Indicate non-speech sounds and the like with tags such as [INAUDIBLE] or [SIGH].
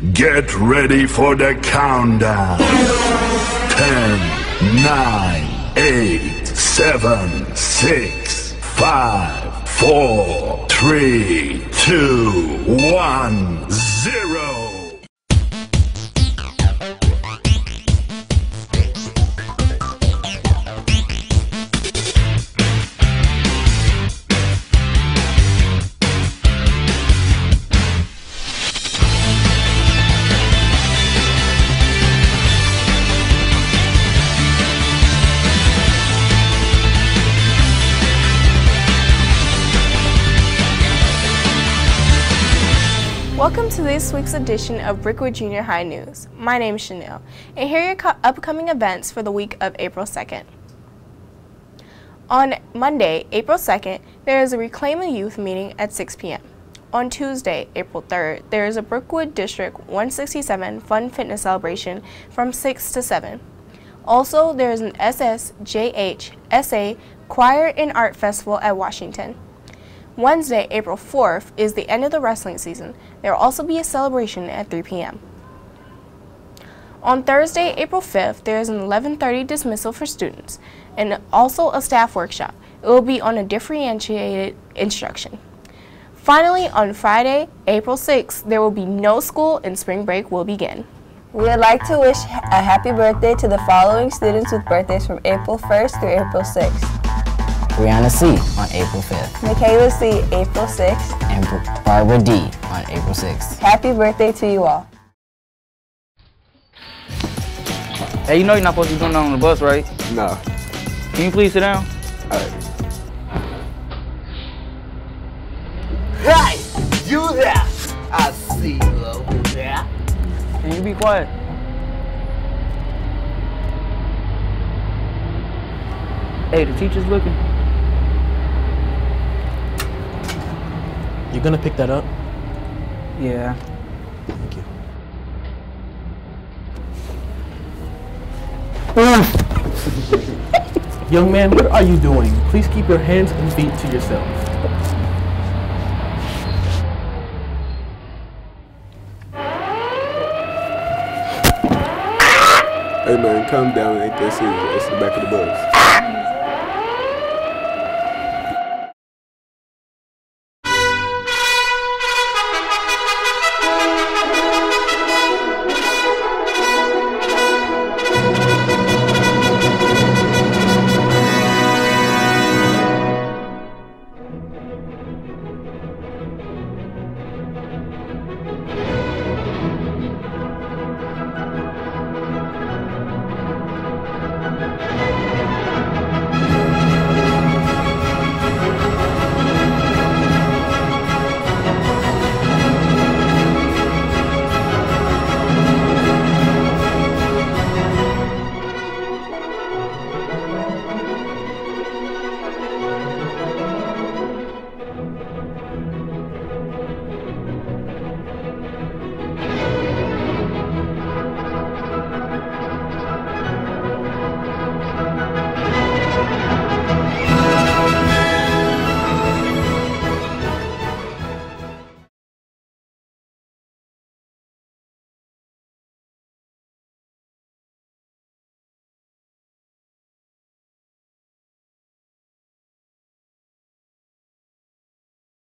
Get ready for the countdown. 10, 9, 8, 7, 6, 5, 4, 3, 2, 1, 0. Welcome to this week's edition of Brookwood Junior High News. My name is Chanel, and here are your upcoming events for the week of April 2nd. On Monday, April 2nd, there is a Reclaim the Youth meeting at 6 p.m. On Tuesday, April 3rd, there is a Brookwood District 167 Fun Fitness Celebration from 6 to 7. Also, there is an SSJH SA Choir and Art Festival at Washington. Wednesday, April 4th, is the end of the wrestling season. There will also be a celebration at 3 p.m. On Thursday, April 5th, there is an 11:30 dismissal for students and also a staff workshop. It will be on a differentiated instruction. Finally, on Friday, April 6th, there will be no school and spring break will begin. We would like to wish a happy birthday to the following students with birthdays from April 1st through April 6th. Brianna C. on April 5th. Michaela C. April 6th. And Barbara D. on April 6th. Happy birthday to you all. Hey, you know you're not supposed to be going down on the bus, right? No. Can you please sit down? Alright. Hey, you there? I see you over there. Can you be quiet? Hey, the teacher's looking. You're gonna pick that up? Yeah. Thank you. [LAUGHS] Young man, what are you doing? Please keep your hands and feet to yourself. Hey man, calm down. Ain't that serious? It's the back of the bus.